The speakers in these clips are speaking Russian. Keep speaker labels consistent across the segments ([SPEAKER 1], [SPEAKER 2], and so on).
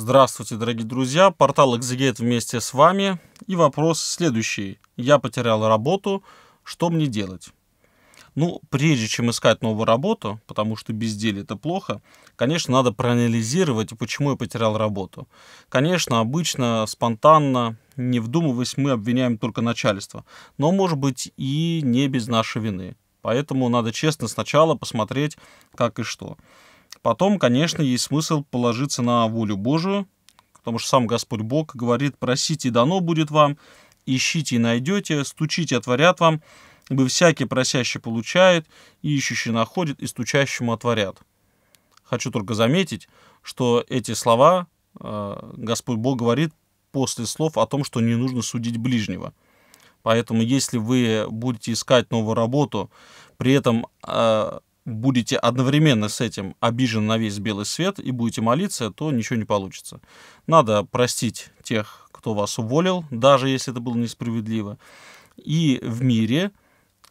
[SPEAKER 1] Здравствуйте, дорогие друзья. Портал Exegate вместе с вами. И вопрос следующий. Я потерял работу. Что мне делать? Ну, прежде чем искать новую работу, потому что безделие это плохо, конечно, надо проанализировать, почему я потерял работу. Конечно, обычно, спонтанно, не вдумываясь, мы обвиняем только начальство. Но, может быть, и не без нашей вины. Поэтому надо честно сначала посмотреть, как и что. Потом, конечно, есть смысл положиться на волю Божию, потому что сам Господь Бог говорит, просите, дано будет вам, ищите и найдете, стучите, отворят вам, ибо всякий просящий получает, и ищущий находит, и стучащему отворят. Хочу только заметить, что эти слова э, Господь Бог говорит после слов о том, что не нужно судить ближнего. Поэтому, если вы будете искать новую работу, при этом э, будете одновременно с этим обижены на весь белый свет и будете молиться, то ничего не получится. Надо простить тех, кто вас уволил, даже если это было несправедливо. И в мире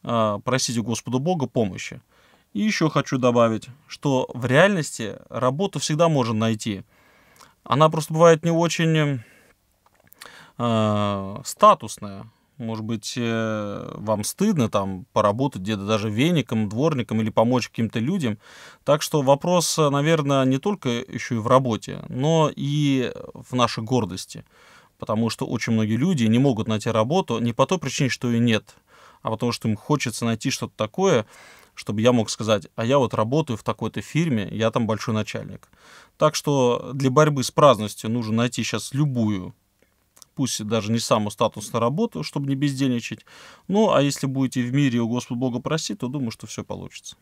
[SPEAKER 1] э, просите Господу Бога помощи. И еще хочу добавить, что в реальности работу всегда можно найти. Она просто бывает не очень э, статусная может быть, э, вам стыдно там поработать где-то даже веником, дворником или помочь каким-то людям. Так что вопрос, э, наверное, не только еще и в работе, но и в нашей гордости. Потому что очень многие люди не могут найти работу не по той причине, что ее нет, а потому что им хочется найти что-то такое, чтобы я мог сказать, а я вот работаю в такой-то фирме, я там большой начальник. Так что для борьбы с праздностью нужно найти сейчас любую пусть даже не самую статусную работу, чтобы не бездельничать. Ну, а если будете в мире у Господа Бога просить, то думаю, что все получится.